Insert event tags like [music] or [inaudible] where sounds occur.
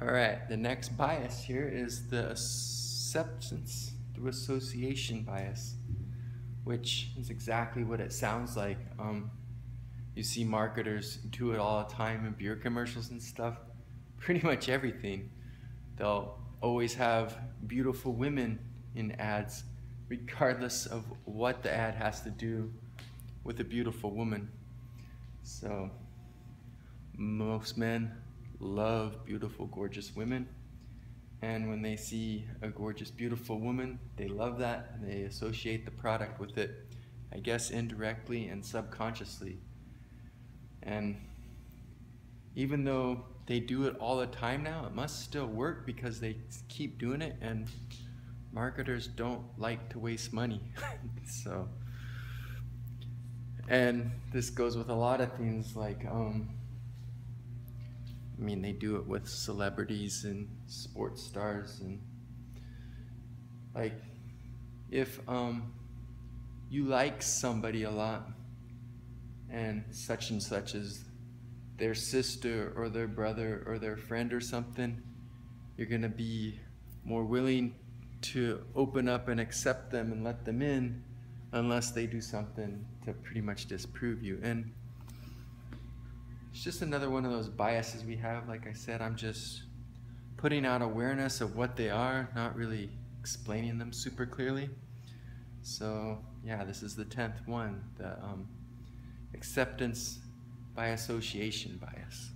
All right, the next bias here is the acceptance through association bias, which is exactly what it sounds like. Um, you see marketers do it all the time in beer commercials and stuff. [laughs] Pretty much everything. They'll always have beautiful women in ads, regardless of what the ad has to do with a beautiful woman. So, most men love beautiful, gorgeous women. And when they see a gorgeous, beautiful woman, they love that and they associate the product with it, I guess indirectly and subconsciously. And even though they do it all the time now, it must still work because they keep doing it and marketers don't like to waste money. [laughs] so, and this goes with a lot of things like, um, I mean, they do it with celebrities and sports stars and like if um, you like somebody a lot and such and such is their sister or their brother or their friend or something, you're going to be more willing to open up and accept them and let them in unless they do something to pretty much disprove you. And it's just another one of those biases we have. Like I said, I'm just putting out awareness of what they are, not really explaining them super clearly. So yeah, this is the 10th one, the um, acceptance by association bias.